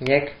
як.